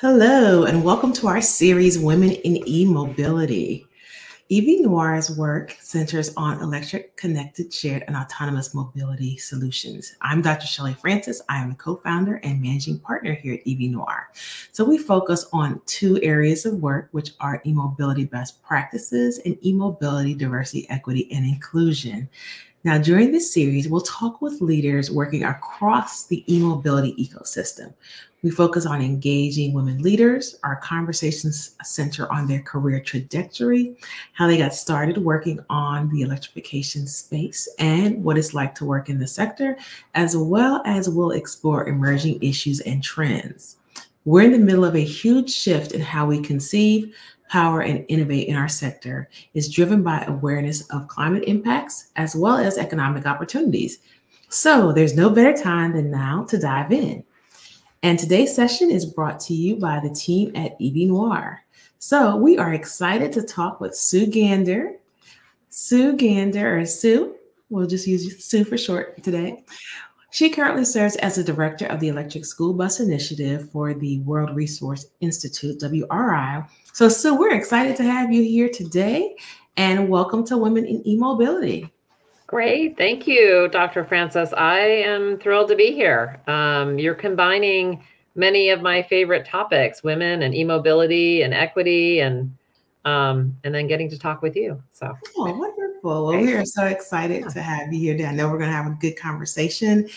Hello, and welcome to our series, Women in E-Mobility. EVNoire's work centers on electric, connected, shared, and autonomous mobility solutions. I'm Dr. Shelley Francis. I am the co-founder and managing partner here at EVNoire. So we focus on two areas of work, which are e-mobility best practices and e-mobility diversity, equity, and inclusion. Now, during this series, we'll talk with leaders working across the e-mobility ecosystem. We focus on engaging women leaders. Our conversations center on their career trajectory, how they got started working on the electrification space, and what it's like to work in the sector, as well as we'll explore emerging issues and trends. We're in the middle of a huge shift in how we conceive, power, and innovate in our sector It's driven by awareness of climate impacts as well as economic opportunities. So there's no better time than now to dive in. And today's session is brought to you by the team at EVNoire. So we are excited to talk with Sue Gander. Sue Gander, or Sue, we'll just use Sue for short today. She currently serves as the director of the Electric School Bus Initiative for the World Resource Institute, WRI. So, Sue, we're excited to have you here today and welcome to Women in E-Mobility. Great. Thank you, Dr. Francis. I am thrilled to be here. Um, you're combining many of my favorite topics, women and e-mobility and equity and um, and then getting to talk with you. So oh, wonderful. Well, we are so excited to have you here. I know we're gonna have a good conversation.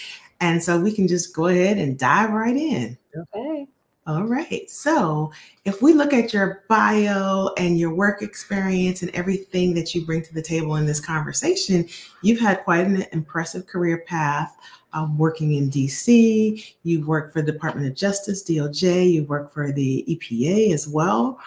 And so we can just go ahead and dive right in. Okay. All right. So, if we look at your bio and your work experience and everything that you bring to the table in this conversation, you've had quite an impressive career path. Um, working in DC, You've worked for the Department of Justice, DOJ, You've worked for the EPA as well.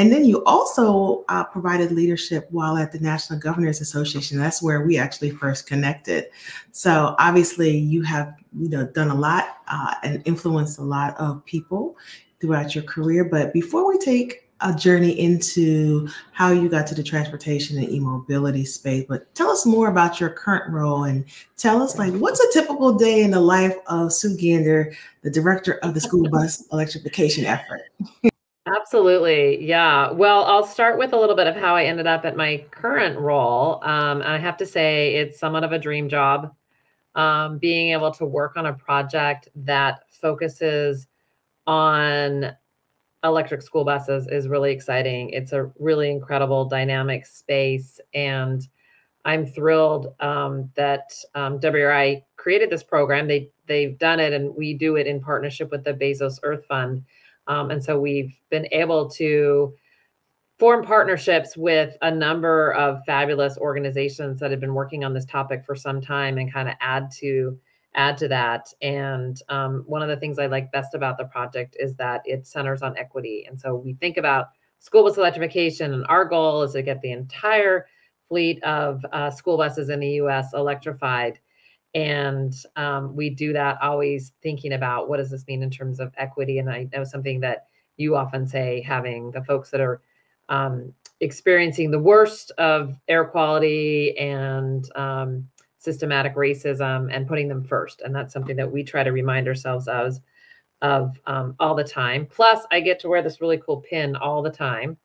And then you also uh, provided leadership while at the National Governors Association. That's where we actually first connected. So obviously, you have you know done a lot uh, and influenced a lot of people throughout your career. But before we take a journey into how you got to the transportation and e-mobility space but tell us more about your current role and tell us like what's a typical day in the life of sue gander the director of the school bus electrification effort Absolutely. Yeah. Well, I'll start with a little bit of how I ended up at my current role. Um, I have to say, it's somewhat of a dream job. Um, being able to work on a project that focuses on electric school buses is really exciting. It's a really incredible dynamic space. And I'm thrilled um, that um, WRI created this program. They, they've done it, and we do it in partnership with the Bezos Earth Fund. Um, and so we've been able to form partnerships with a number of fabulous organizations that have been working on this topic for some time and kind of add to add to that. And um, one of the things I like best about the project is that it centers on equity. And so we think about school bus electrification, and our goal is to get the entire fleet of uh, school buses in the U.S. electrified. And um, we do that always thinking about what does this mean in terms of equity. And I know something that you often say, having the folks that are um, experiencing the worst of air quality and um, systematic racism and putting them first. And that's something that we try to remind ourselves of, of um, all the time. Plus, I get to wear this really cool pin all the time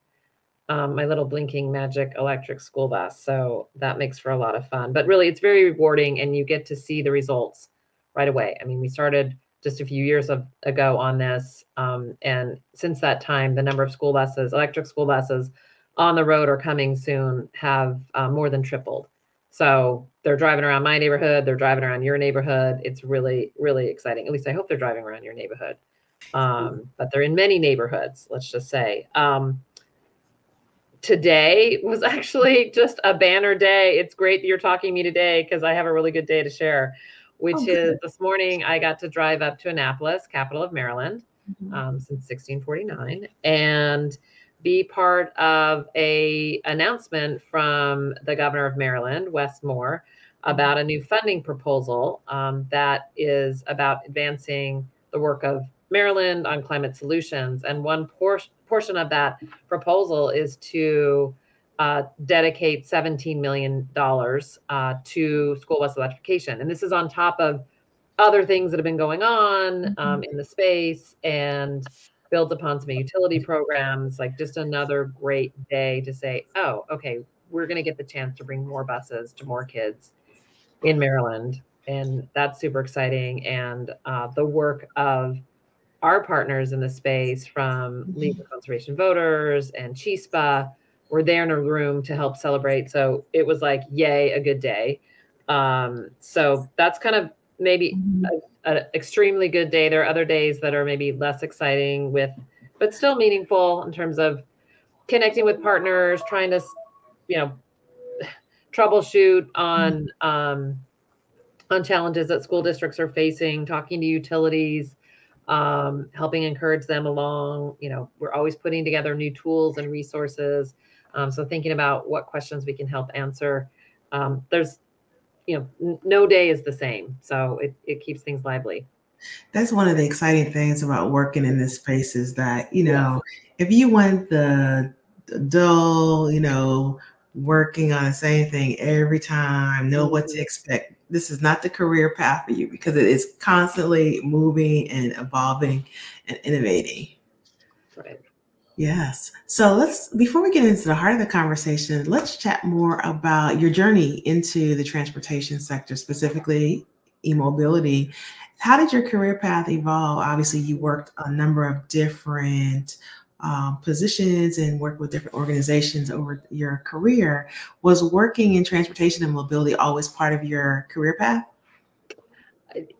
um, my little blinking magic electric school bus. So that makes for a lot of fun. But really, it's very rewarding, and you get to see the results right away. I mean, we started just a few years of, ago on this, um, and since that time, the number of school buses, electric school buses on the road or coming soon, have uh, more than tripled. So they're driving around my neighborhood. They're driving around your neighborhood. It's really, really exciting. At least I hope they're driving around your neighborhood. Um, but they're in many neighborhoods. Let's just say. Um, today was actually just a banner day. It's great that you're talking to me today because I have a really good day to share, which oh, is this morning I got to drive up to Annapolis, capital of Maryland, mm-hmm. um, since 1649, and be part of a announcement from the governor of Maryland, Wes Moore, about a new funding proposal um, that is about advancing the work of Maryland on climate solutions. And one portion portion of that proposal is to uh, dedicate $17 million uh, to school bus electrification. And this is on top of other things that have been going on mm-hmm. um, in the space and builds upon some utility programs, like just another great day to say, oh, okay, we're going to get the chance to bring more buses to more kids in Maryland. And that's super exciting. And uh, the work of our partners in the space from mm-hmm. League of Conservation Voters and CHISPA were there in a room to help celebrate. So it was like, yay, a good day. Um, so that's kind of maybe mm-hmm. an extremely good day. There are other days that are maybe less exciting with, but still meaningful in terms of connecting with partners, trying to, you know, troubleshoot on mm-hmm. um, on challenges that school districts are facing, talking to utilities, um, helping encourage them along. You know, we're always putting together new tools and resources. Um, so thinking about what questions we can help answer. Um, there's you know, n- no day is the same. So it, it keeps things lively. That's one of the exciting things about working in this space is that, you know, if you want the, the dull, you know, working on the same thing every time, know what to mm-hmm. expect. This is not the career path for you because it is constantly moving and evolving and innovating. Right. Yes. So let's, before we get into the heart of the conversation, let's chat more about your journey into the transportation sector, specifically e-mobility. How did your career path evolve? Obviously, you worked a number of different um, positions and worked with different organizations over your career. Was working in transportation and mobility always part of your career path?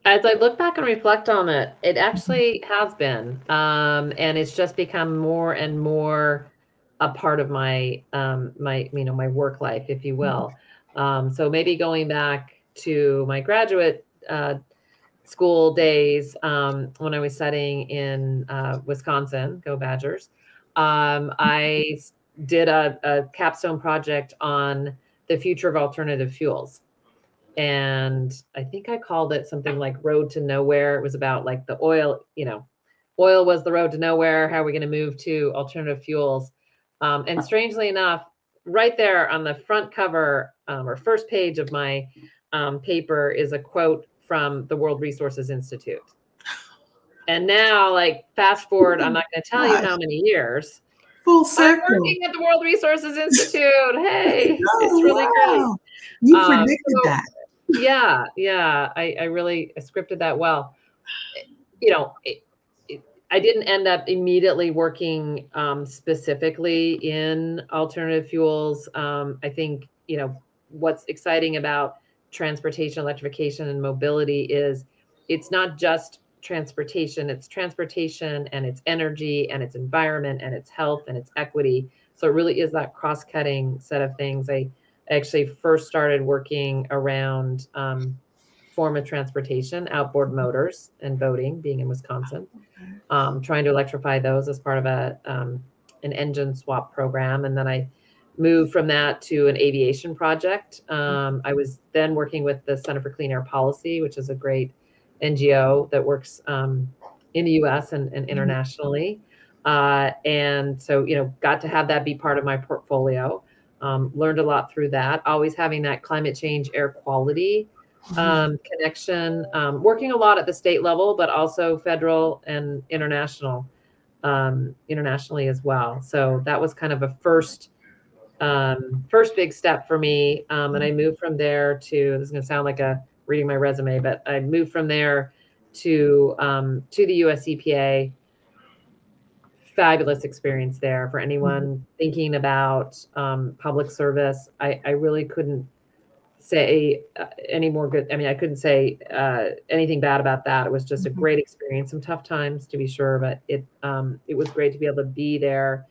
as I look back and reflect on it, it actually has been, um, and it's just become more and more a part of my um, my you know my work life, if you will. Um, so maybe going back to my graduate uh, school days um, when I was studying in uh, Wisconsin, go Badgers. Um, I did a, a capstone project on the future of alternative fuels and I think I called it something like Road to Nowhere. It was about like the oil, you know, oil was the road to nowhere. How are we going to move to alternative fuels? Um, and strangely enough, right there on the front cover um, or first page of my um, paper is a quote from the World Resources Institute. And now, like, fast forward, I'm not going to tell you how many years. Full circle. I'm working at the World Resources Institute. Hey, oh, it's really wow. great. You um, predicted so, that yeah, yeah. I, I really scripted that well. You know, it, it, I didn't end up immediately working um, specifically in alternative fuels. Um, I think, you know, what's exciting about transportation, electrification, and mobility is it's not just transportation, it's transportation and it's energy and it's environment and it's health and it's equity. So it really is that cross cutting set of things. I actually first started working around um, form of transportation, outboard motors and boating, being in Wisconsin, um, trying to electrify those as part of a um, an engine swap program, and then I moved from that to an aviation project. Um, I was then working with the Center for Clean Air Policy, which is a great NGO that works um, in the U.S. and, and mm-hmm. internationally. Uh, and so, you know, got to have that be part of my portfolio. Um, learned a lot through that. Always having that climate change, air quality mm-hmm. um, connection. Um, working a lot at the state level, but also federal and international, um, internationally as well. So that was kind of a first, um, first big step for me. Um, and I moved from there to. This is going to sound like a reading my resume, but I moved from there to um, to the US EPA fabulous experience there for anyone mm-hmm. thinking about um, public service. I, I really couldn't say uh, any more good. I mean, I couldn't say uh, anything bad about that. It was just mm-hmm. a great experience. Some tough times to be sure, but it um, it was great to be able to be there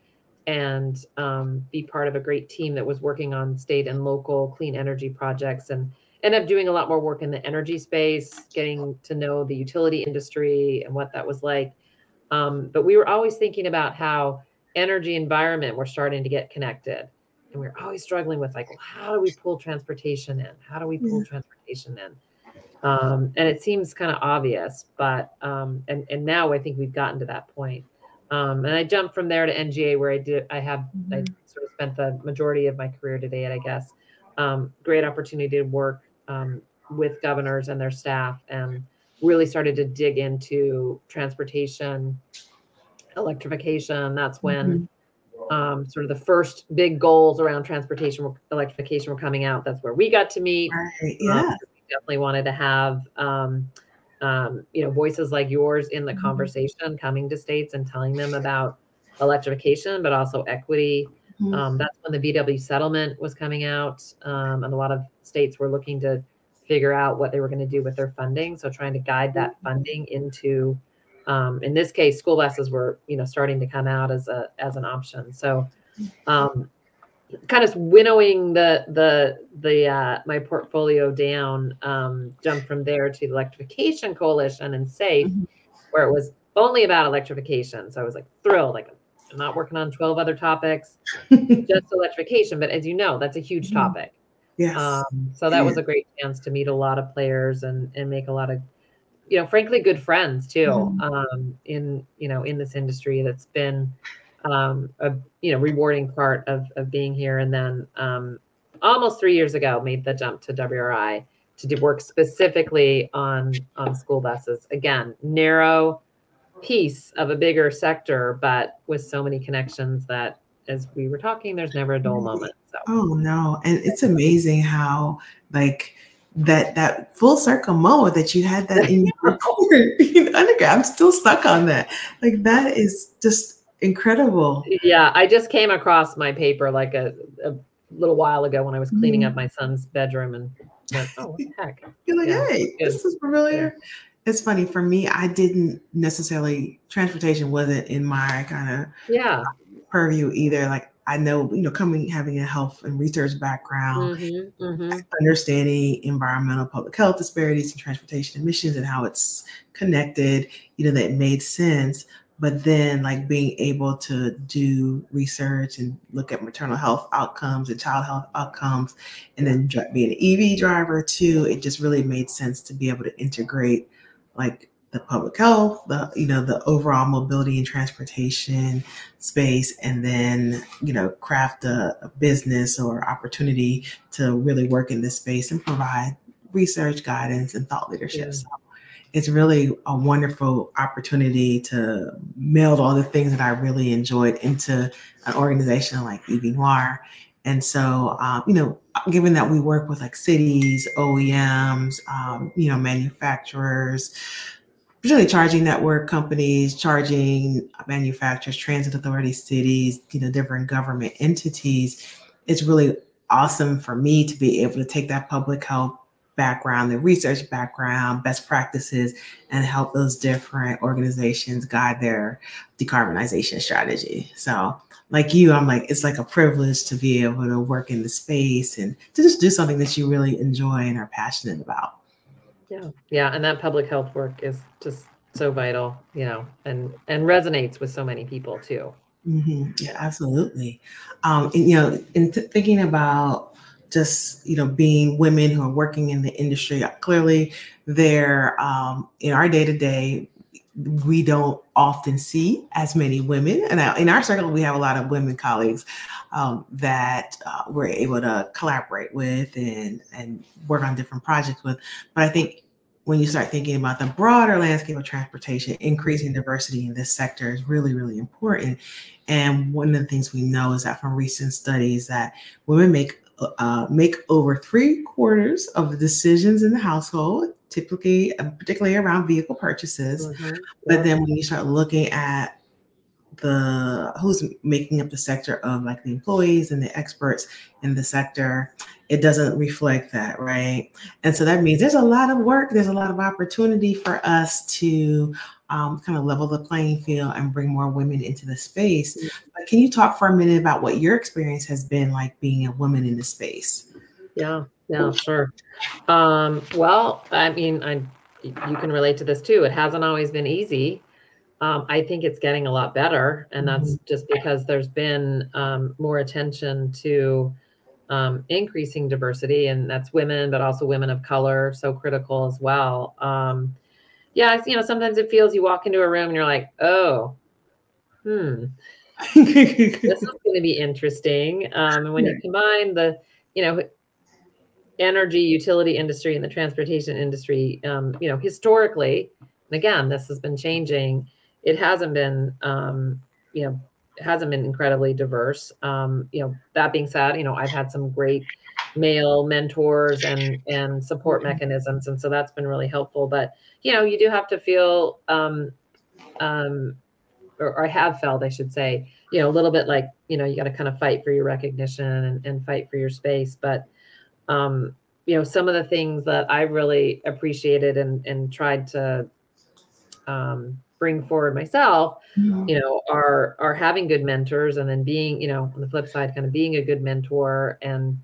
and um, be part of a great team that was working on state and local clean energy projects and end up doing a lot more work in the energy space, getting to know the utility industry and what that was like. Um, but we were always thinking about how energy environment were starting to get connected. And we are always struggling with like, well, how do we pull transportation in? How do we pull yeah. transportation in? Um, and it seems kind of obvious, but um, and and now I think we've gotten to that point. Um, and I jumped from there to NGA, where I did I have mm-hmm. I sort of spent the majority of my career to date, I guess. Um, great opportunity to work um, with governors and their staff, and really started to dig into transportation electrification. That's when mm-hmm. um, sort of the first big goals around transportation electrification were coming out. That's where we got to meet. Right. Yeah. Um, definitely wanted to have um, you know voices like yours in the mm-hmm. conversation, coming to states and telling them about electrification, but also equity. Mm-hmm. Um, that's when the VW settlement was coming out, um, and a lot of states were looking to figure out what they were going to do with their funding. So trying to guide that mm-hmm. funding into, um, in this case, school buses were you know starting to come out as a as an option. So um, kind of winnowing the the the uh, my portfolio down, um, jumped from there to the Electrification Coalition and SAFE, mm-hmm. where it was only about electrification. So I was like thrilled, like I'm not working on 12 other topics, just electrification. But as you know, that's a huge mm-hmm. topic. Yes. Um, so that was a great chance to meet a lot of players and and make a lot of, you know, frankly, good friends too. Mm-hmm. Um, in you know in this industry that's been um, a you know rewarding part of of being here. And then um, almost three years ago, made the jump to WRI to do work specifically on on school buses. Again, narrow piece of a bigger sector, but with so many connections that, as we were talking, there's never a dull moment. So. Oh no, and it's amazing how like that that full circle moment that you had that in your undergrad. I'm still stuck on that. Like that is just incredible. Yeah, I just came across my paper like a, a little while ago when I was cleaning mm. up my son's bedroom and went, oh, what the heck? You're like, yeah, hey, this is familiar. Yeah. It's funny for me. I didn't necessarily transportation wasn't in my kind of yeah purview either. Like I know, you know, coming having a health and research background, mm-hmm, mm-hmm. understanding environmental public health disparities and transportation emissions and how it's connected, you know, that made sense but then like being able to do research and look at maternal health outcomes and child health outcomes and then being an ev driver too it just really made sense to be able to integrate like the public health the you know the overall mobility and transportation space and then you know craft a, a business or opportunity to really work in this space and provide research guidance and thought leadership yeah. so it's really a wonderful opportunity to meld all the things that I really enjoyed into an organization like EVNoire. And so, um, you know, given that we work with like cities, OEMs, um, you know, manufacturers, particularly charging network companies, charging manufacturers, transit authorities, cities, you know, different government entities, it's really awesome for me to be able to take that public health background, the research background, best practices, and help those different organizations guide their decarbonization strategy. So, like you, I'm like, it's like a privilege to be able to work in the space and to just do something that you really enjoy and are passionate about. Yeah. Yeah. And that public health work is just so vital, you know, and and resonates with so many people too. Mm-hmm. Yeah, absolutely. Um, and, you know, in thinking about just you know being women who are working in the industry clearly they're um, in our day-to-day we don't often see as many women and in our circle we have a lot of women colleagues um, that uh, we're able to collaborate with and and work on different projects with but i think when you start thinking about the broader landscape of transportation, increasing diversity in this sector is really, really important. And one of the things we know is that from recent studies that women make uh, make over three quarters of the decisions in the household, typically, uh, particularly around vehicle purchases. Mm-hmm. But then when you start looking at the who's making up the sector of like the employees and the experts in the sector, it doesn't reflect that, right? And so that means there's a lot of work, there's a lot of opportunity for us to um, kind of level the playing field and bring more women into the space. Mm-hmm. But can you talk for a minute about what your experience has been like being a woman in the space? Yeah, yeah, sure. Um, well, I mean, I you can relate to this too. It hasn't always been easy. Um, I think it's getting a lot better, and that's mm-hmm. just because there's been um, more attention to um, increasing diversity, and that's women, but also women of color, so critical as well. Um, yeah, you know, sometimes it feels you walk into a room and you're like, oh, hmm, this is going to be interesting. Um, and when yeah. you combine the, you know, energy utility industry and the transportation industry, um, you know, historically, and again, this has been changing. it hasn't been, um, you know, hasn't been incredibly diverse. Um, you know, that being said, you know, I've had some great male mentors and and support mm-hmm. mechanisms, and so that's been really helpful. But you know, you do have to feel, um, um, or, or I have felt, I should say, you know, a little bit like you know, you got to kind of fight for your recognition and, and fight for your space. But um, you know, some of the things that I really appreciated and and tried to um, bring forward myself mm-hmm. you know are are having good mentors and then being you know on the flip side kind of being a good mentor and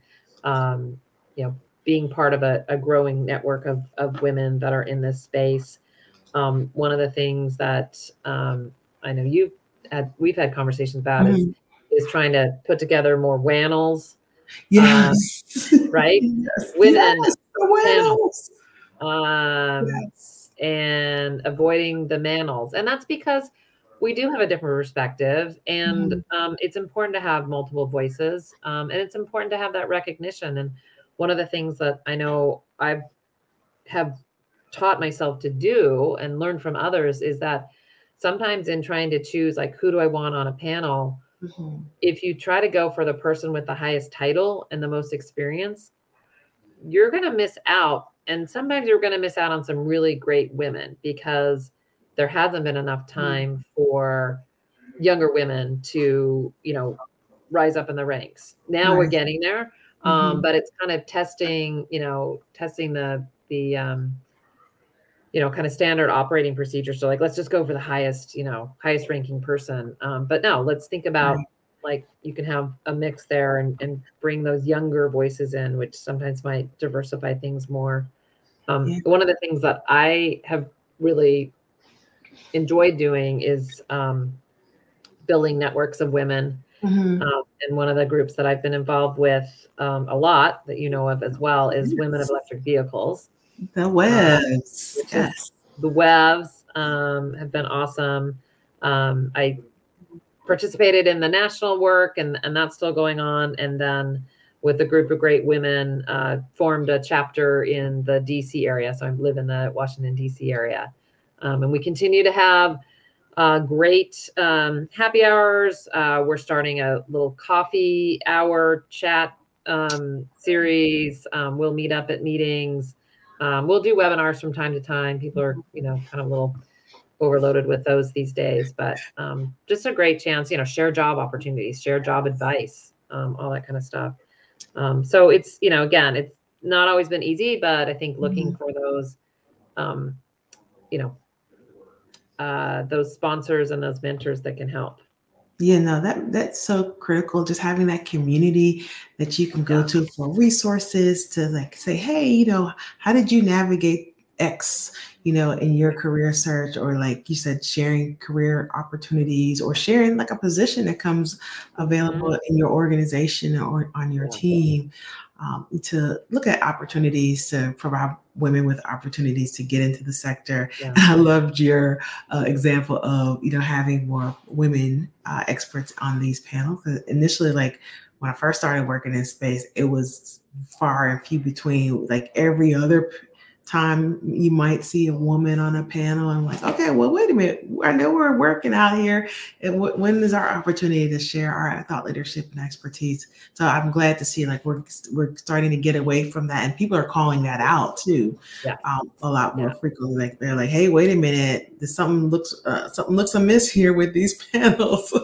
um, you know being part of a, a growing network of, of women that are in this space um, one of the things that um, i know you've had we've had conversations about mm-hmm. is is trying to put together more WANLs yes um, right yes. women yes. um yes and avoiding the manels. And that's because we do have a different perspective and mm-hmm. um, it's important to have multiple voices um, and it's important to have that recognition and one of the things that i know i have taught myself to do and learn from others is that sometimes in trying to choose like who do i want on a panel mm-hmm. if you try to go for the person with the highest title and the most experience you're going to miss out and sometimes you're going to miss out on some really great women because there hasn't been enough mm. time for younger women to you know rise up in the ranks now right. we're getting there um, mm-hmm. but it's kind of testing you know testing the the um, you know kind of standard operating procedures so like let's just go for the highest you know highest ranking person um, but no let's think about right like you can have a mix there and, and bring those younger voices in, which sometimes might diversify things more. Um, yeah. One of the things that I have really enjoyed doing is um, building networks of women. Mm-hmm. Um, and one of the groups that I've been involved with um, a lot that you know of as well is yes. Women of Electric Vehicles. The WEVs. Um, yes. The WEVs um, have been awesome. Um, I participated in the national work, and, and that's still going on. And then with a group of great women, uh, formed a chapter in the DC area. So I live in the Washington, DC area. Um, and we continue to have uh, great um, happy hours. Uh, we're starting a little coffee hour chat um, series. Um, we'll meet up at meetings. Um, we'll do webinars from time to time. People are, you know, kind of a little overloaded with those these days, but um, just a great chance, you know, share job opportunities, share job advice, um, all that kind of stuff. Um, so it's, you know, again, it's not always been easy, but I think looking mm-hmm. for those, um, you know, uh, those sponsors and those mentors that can help. Yeah, no, that that's so critical. Just having that community that you can go yeah. to for resources to like say, hey, you know, how did you navigate X? you know, in your career search, or like you said, sharing career opportunities or sharing like a position that comes available mm-hmm. in your organization or on your team. Um, to look at opportunities to provide women with opportunities to get into the sector. Yeah. I loved your uh, example of you know having more women uh, experts on these panels. Initially, like when I first started working in space, it was far and few between. Like every other time you might see a woman on a panel. I'm like, okay, well, wait a minute. I know we're working out here. And w- when is our opportunity to share our thought leadership and expertise? So I'm glad to see like we're we're starting to get away from that, and people are calling that out too, yeah. um, a lot more yeah. frequently. Like they're like, hey, wait a minute, there's something looks uh, something looks amiss here with these panels.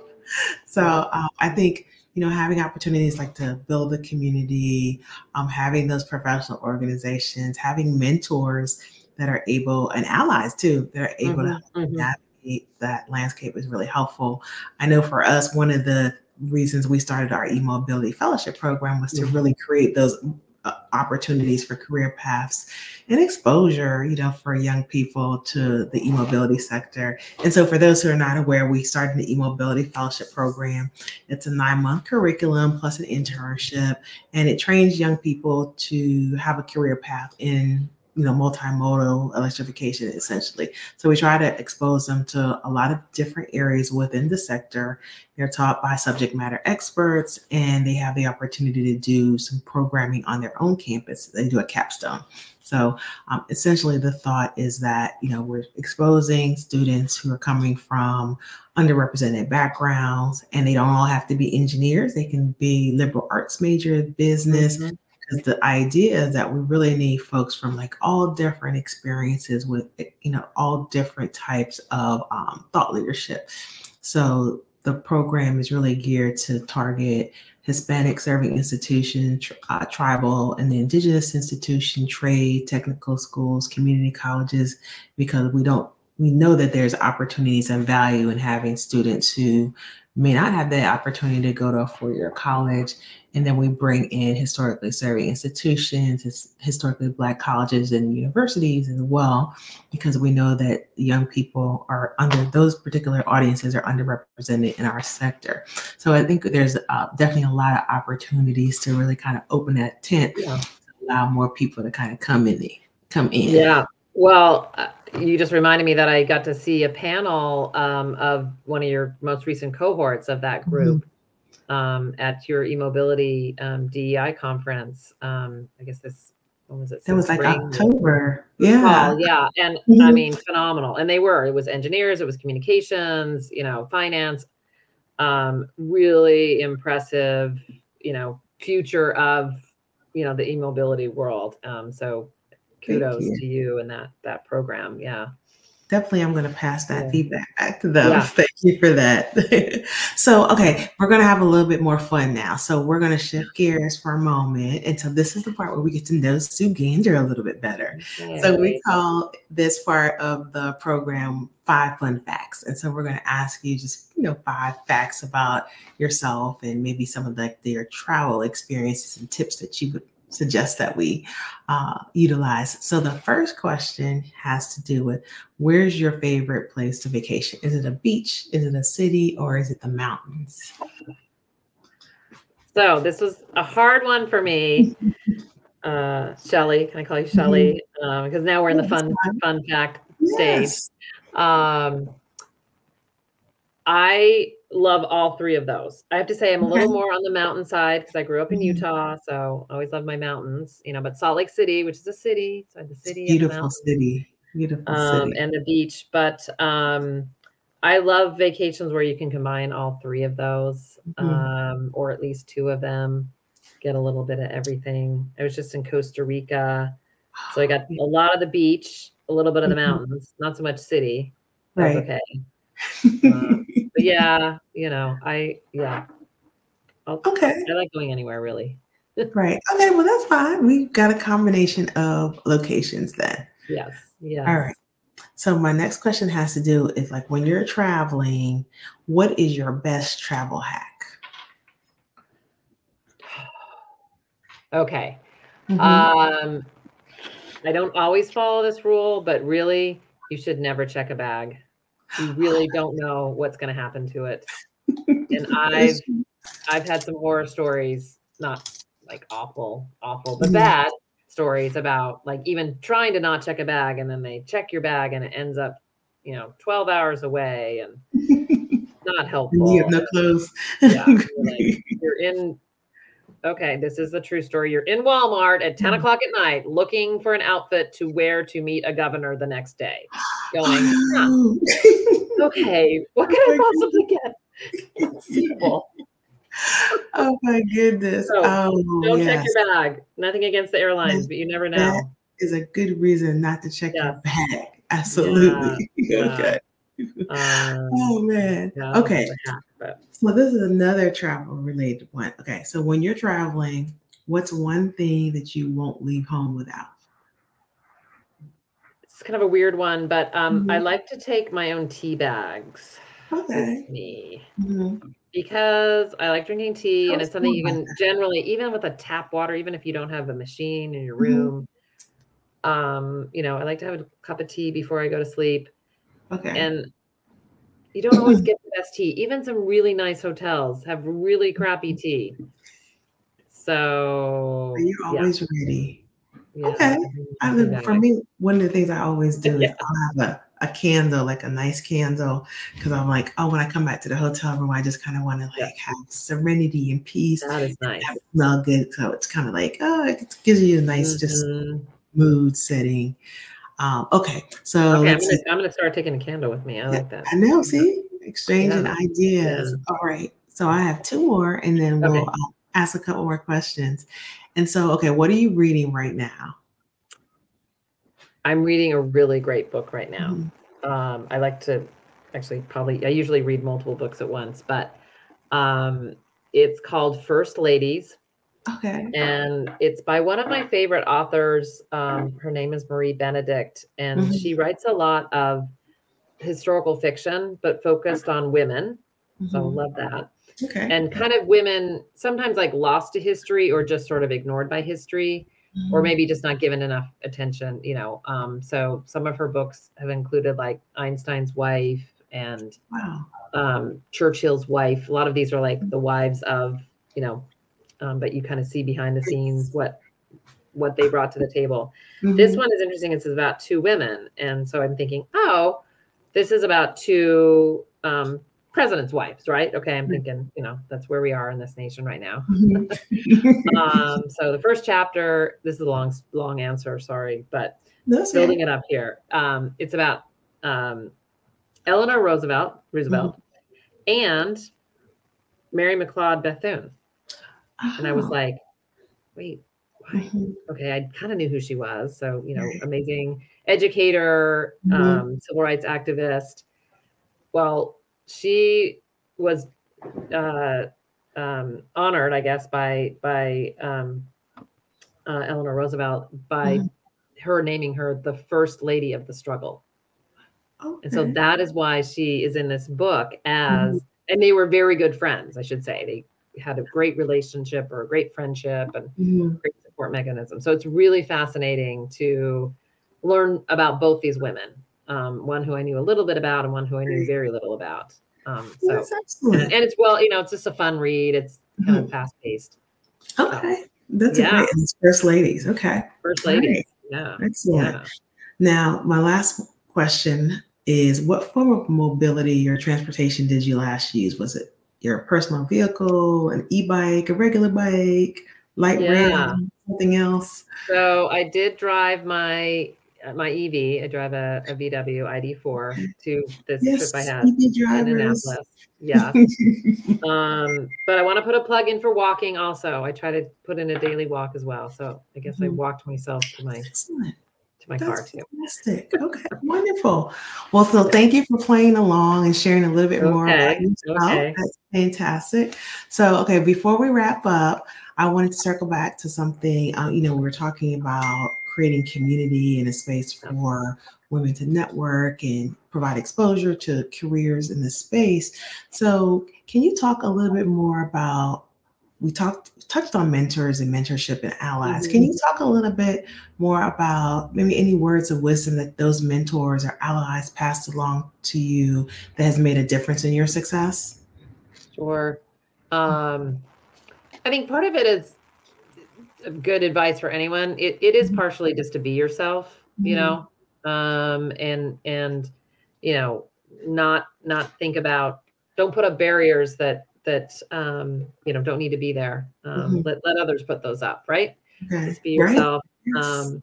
so uh, I think you know, having opportunities like to build a community, um, having those professional organizations, having mentors that are able and allies too that are able mm-hmm, to mm-hmm. navigate that landscape is really helpful. I know for us, one of the reasons we started our e-mobility fellowship program was to mm-hmm. really create those Uh, opportunities for career paths and exposure, you know, for young people to the e-mobility sector. And so for those who are not aware, we started an e-mobility fellowship program. It's a nine-month curriculum plus an internship, and it trains young people to have a career path in you know, multimodal electrification essentially. So we try to expose them to a lot of different areas within the sector. They're taught by subject matter experts and they have the opportunity to do some programming on their own campus. They do a capstone. So um, essentially, the thought is that you know we're exposing students who are coming from underrepresented backgrounds, and they don't all have to be engineers. They can be liberal arts major, business. Mm-hmm. Because the idea is that we really need folks from like all different experiences with you know all different types of um, thought leadership. So the program is really geared to target Hispanic serving institution, uh, tribal and the indigenous institution, trade, technical schools, community colleges, because we don't we know that there's opportunities and value in having students who may not have the opportunity to go to a four-year college and then we bring in historically serving institutions, historically Black colleges and universities as well, because we know that young people are under those particular audiences are underrepresented in our sector. So I think there's uh, definitely a lot of opportunities to really kind of open that tent yeah. to allow more people to kind of come in. Come in. Yeah. Well, uh, you just reminded me that I got to see a panel um, of one of your most recent cohorts of that group. Mm-hmm um, at your e-mobility um, DEI conference. Um, I guess this what was it? That was like October. Yeah. yeah. And mm-hmm. I mean, phenomenal. And they were, it was engineers, it was communications, you know, finance, um, really impressive, you know, future of, you know, the e-mobility world. Um, so kudos you. to you and that, that program. Yeah definitely I'm going to pass that yeah. feedback back to them. Yeah. Thank you for that. so, okay, we're going to have a little bit more fun now. So, we're going to shift gears for a moment. And so, this is the part where we get to know Sue Gander a little bit better. Okay. So, we call this part of the program Five Fun Facts. And so, we're going to ask you just, you know, five facts about yourself and maybe some of the, your travel experiences and tips that you would suggest that we uh, utilize. So the first question has to do with where's your favorite place to vacation? Is it a beach? Is it a city? Or is it the mountains? So this was a hard one for me. Uh, Shelley, can I call you Shelley? Mm-hmm. Um, because now we're in the fun fun fact yes. stage. Um, I love all three of those. I have to say I'm a little more on the mountain side because I grew up in mm-hmm. Utah, so I always love my mountains. You know, but Salt Lake City, which is a city, so the city, beautiful city, beautiful um, city, and the beach. But um, I love vacations where you can combine all three of those, mm-hmm. um, or at least two of them. Get a little bit of everything. I was just in Costa Rica, so I got a lot of the beach, a little bit of the mm-hmm. mountains, not so much city. That's right. okay. Uh, but yeah, you know, I yeah. I'll, okay. I like going anywhere really. right. Okay. Well, that's fine. We've got a combination of locations then. Yes. Yeah. All right. So my next question has to do is like when you're traveling, what is your best travel hack? Okay. Mm-hmm. Um, I don't always follow this rule, but really, you should never check a bag you really don't know what's going to happen to it. And I've I've had some horror stories, not like awful, awful, but mm-hmm. bad stories about like even trying to not check a bag and then they check your bag and it ends up, you know, 12 hours away and not helpful. You have no clothes. yeah, you're, like, you're in Okay, this is the true story. You're in Walmart at 10 mm. o'clock at night looking for an outfit to wear to meet a governor the next day. Going, huh, okay, what can I possibly get? Oh my goodness. So, oh, don't yes. check your bag. Nothing against the airlines, but you never know. That is a good reason not to check yeah. your bag. Absolutely. Yeah. okay. Um, oh man. Yeah, okay. So this is another travel related one. Okay. So when you're traveling, what's one thing that you won't leave home without? It's kind of a weird one, but um, mm-hmm. I like to take my own tea bags okay. with me. Mm-hmm. Because I like drinking tea, and it's something you can generally, even with a tap water, even if you don't have a machine in your mm-hmm. room, mm-hmm. um, you know, I like to have a cup of tea before I go to sleep. Okay. And you don't always get the best tea. Even some really nice hotels have really crappy tea. So Are you're always yeah. ready. Yeah. Okay. I mean, for me, one of the things I always do yeah. is I'll have a, a candle, like a nice candle, because I'm like, oh, when I come back to the hotel room, I just kind of want to like yeah. have serenity and peace. That is nice. smell good. So it's kind of like, oh, it gives you a nice, mm-hmm. just mood setting. Um, okay, so okay, I'm gonna, I'm gonna, start taking a candle with me. I like that. I know. See, exchanging yeah. ideas. Yeah. All right. So I have two more, and then we'll okay. uh, ask a couple more questions. And so, okay, what are you reading right now? I'm reading a really great book right now. Mm-hmm. Um, I like to actually probably I usually read multiple books at once, but um, it's called First Ladies Okay. And it's by one of my favorite authors. Um, her name is Marie Benedict, and mm-hmm. she writes a lot of historical fiction, but focused on women. Mm-hmm. So I love that. Okay. And kind of women sometimes like lost to history or just sort of ignored by history. Mm-hmm. Or maybe just not given enough attention, you know. Um, so some of her books have included like Einstein's wife and wow. um, Churchill's wife. A lot of these are like the wives of, you know, um, but you kind of see behind the scenes what what they brought to the table. Mm-hmm. This one is interesting. It's about two women, and so I'm thinking, oh, this is about two um, presidents' wives, right? Okay, I'm thinking, you know, that's where we are in this nation right now. Mm-hmm. um, so the first chapter, this is a long, long answer, sorry, but that's building it up here. Um, it's about um, Eleanor Roosevelt, Roosevelt, mm-hmm. and Mary McLeod Bethune. Oh. And I was oh. like, wait, mm-hmm. okay, I kind of knew who she was. So, you know, amazing educator, mm-hmm. um, civil rights activist. Well, she was uh, um, honored, I guess, by by um, uh, Eleanor Roosevelt by mm-hmm. her naming her the first lady of the struggle. Okay. And so that is why she is in this book as, mm-hmm. and they were very good friends, I should say. They had a great relationship or a great friendship and mm-hmm. great support mechanism. So it's really fascinating to learn about both these women. Um, one who I knew a little bit about and one who I knew very little about. Um, so and, and, it's well, you know, it's just a fun read. It's kind mm-hmm. of fast paced. Okay, so, that's yeah. a great. First ladies. Okay, first ladies. Right. Yeah, excellent. Yeah. Now, my last question is: What form of mobility or transportation did you last use? Was it your personal vehicle, an e-bike, a regular bike, light yeah. rail, something else? So I did drive my my EV. I drive a, a VW ID4 to this yes, trip I had EV drivers. in Annapolis. Yeah. um, but I want to put a plug in for walking also. I try to put in a daily walk as well. So I guess mm-hmm. I walked myself to my Excellent to my That's car too. Fantastic. Okay, wonderful. Well, so thank you for playing along and sharing a little bit more okay. about Okay. That's fantastic. So, okay, before we wrap up, I wanted to circle back to something. Uh, you know, we were talking about creating community and a space for women to network and provide exposure to careers in this space. So, can you talk a little bit more about we talked touched on mentors and mentorship and allies. Mm-hmm. Can you talk a little bit more about maybe any words of wisdom that those mentors or allies passed along to you that has made a difference in your success? Sure. Um, I think part of it is good advice for anyone. It, it is mm-hmm. partially just to be yourself, you mm-hmm. know, um, and and you know, not not think about don't put up barriers that that um, you know don't need to be there. Um, mm-hmm. Let let others put those up, right? Okay. Just be yourself. Right. Um,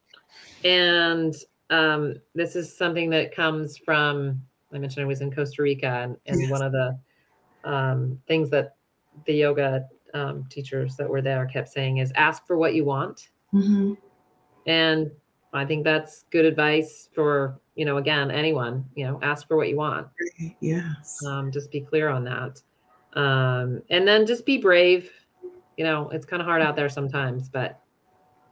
and um, this is something that comes from. I mentioned I was in Costa Rica, and, and yes. one of the um, things that the yoga um, teachers that were there kept saying is ask for what you want. Mm-hmm. And I think that's good advice for you know again anyone you know ask for what you want. Yes. Um, just be clear on that. Um, and then just be brave. You know, it's kind of hard out there sometimes, but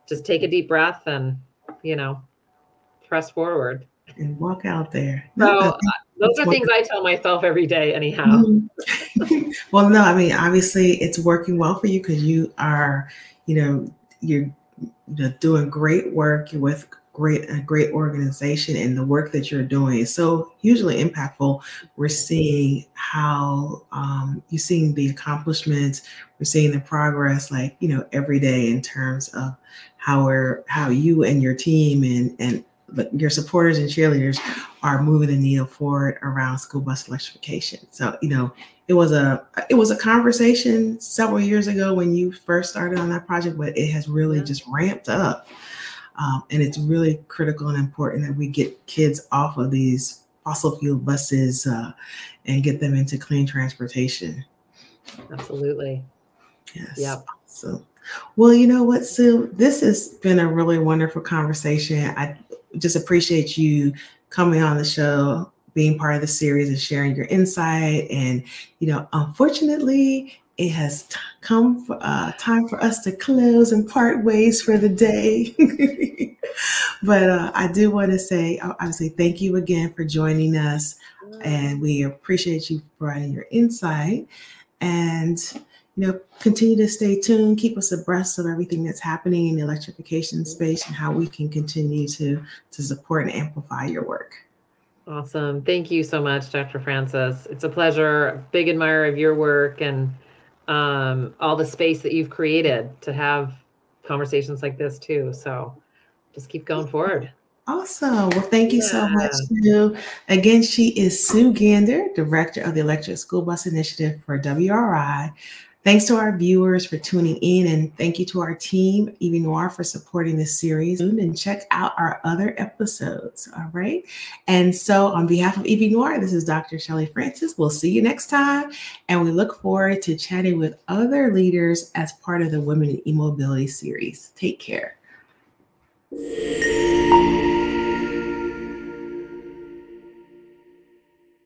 just take a deep breath and, you know, press forward and walk out there. So those are things I tell myself every day, anyhow. Mm-hmm. well, no, I mean, obviously it's working well for you because you are, you know, you're you know, doing great work with great a great organization and the work that you're doing is so hugely impactful we're seeing how um, you're seeing the accomplishments we're seeing the progress like you know every day in terms of how we're how you and your team and and your supporters and cheerleaders are moving the needle forward around school bus electrification so you know it was a it was a conversation several years ago when you first started on that project but it has really just ramped up Um, and it's really critical and important that we get kids off of these fossil fuel buses uh, and get them into clean transportation. Absolutely. Yes. Yep. So, well, you know what, Sue? This has been a really wonderful conversation. I just appreciate you coming on the show, being part of the series, and sharing your insight. And you know, unfortunately, it has t- come for, uh, time for us to close and part ways for the day. but uh, I do want to say, I, I say thank you again for joining us, and we appreciate you providing your insight. And you know, continue to stay tuned, keep us abreast of everything that's happening in the electrification space and how we can continue to to support and amplify your work. Awesome. Thank you so much, Dr. Francis. It's a pleasure. Big admirer of your work and um, all the space that you've created to have conversations like this too. So just keep going forward. Awesome. Well, thank you yeah. so much, Sue. Again, she is Sue Gander, Director of the Electric School Bus Initiative for WRI. Thanks to our viewers for tuning in, and thank you to our team, EVNoire, for supporting this series. And check out our other episodes. All right. And so, on behalf of EVNoire, this is Dr. Shelley Francis. We'll see you next time. And we look forward to chatting with other leaders as part of the Women in E Mobility series. Take care.